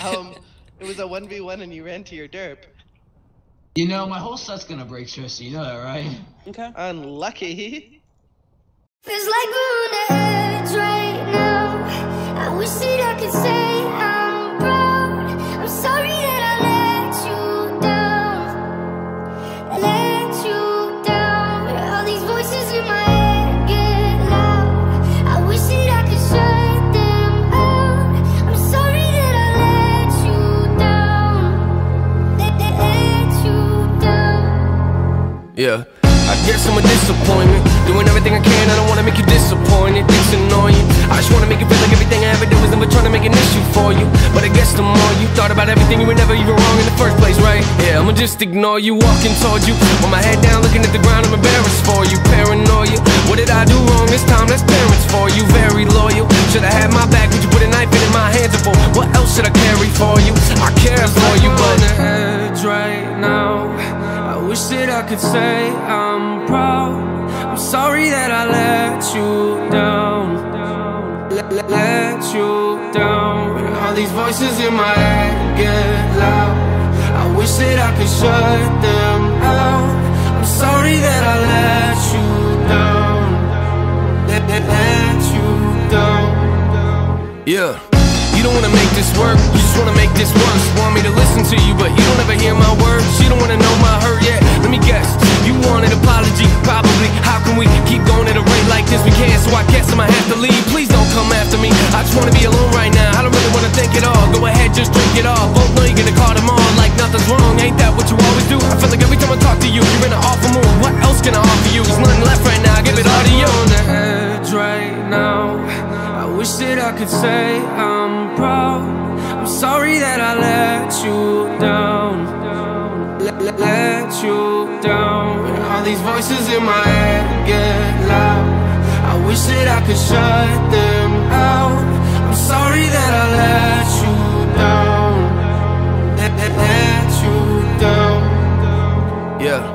Um, it was a one v one, and you ran to your derp. You know, my whole set's gonna break, Tristan. You know that, right? Okay. Unlucky. Feels like we're on the edge right now. I wish that I could say I'm proud. I'm sorry that I let you down. Let Yeah. I guess I'm a disappointment. Doing everything I can, I don't wanna make you disappointed. It's annoying. I just wanna make you feel like everything I ever do is never trying to make an issue for you. But I guess the more you thought about everything, you were never even wrong in the first place, right? Yeah, I'ma just ignore you, walking towards you. With my head down, looking at the ground, I'm embarrassed for you. Paranoia. What did I do wrong this time? That's parents for you. Very loyal. Should I had my back? Would you put a knife in my hands? For what else should I carry for you? I care for you, but on the edge right now. Wish that I could say I'm proud. I'm sorry that I let you down. Let, you down. All these voices in my head get loud. I wish that I could shut them out. I'm sorry that I let you down. Let, let, you down. Yeah. You don't wanna make this work, you just wanna make this worse. Want me to listen to you, but you don't ever hear my words. Guess I might have to leave. Please don't come after me. I just wanna be alone right now. I don't really wanna think at all. Go ahead, just drink it all. Both know you're gonna call them all like nothing's wrong. Ain't that what you always do? I feel like every time I talk to you, you're in an awful mood. What else can I offer you? There's nothing left right now. I give it all to you. on the edge right now. I wish that I could say I'm proud. I'm sorry that I let you down. Let, you down. All these voices in my head get loud. Wish that I could shut them out. I'm sorry that I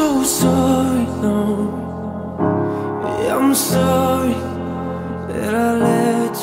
So sorry, no. Yeah, I'm sorry that I let